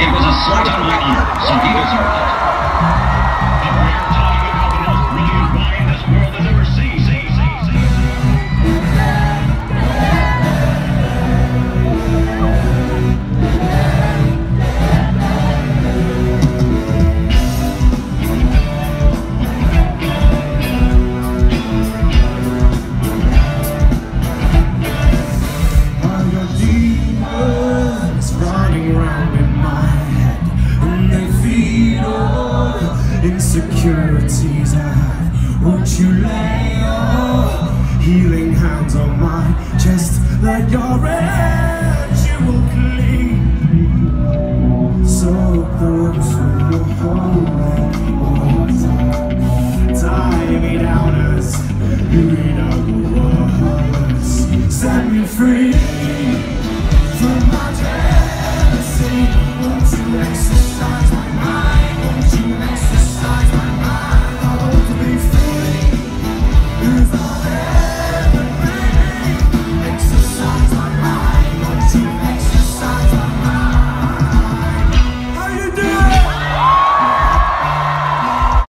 It was a slight on my honor, so he deserves insecurities I Won't you lay your healing hands on my chest? Like your ritual clean. So close when you're holding all time me down as you read out the words. Set me free from my jealousy.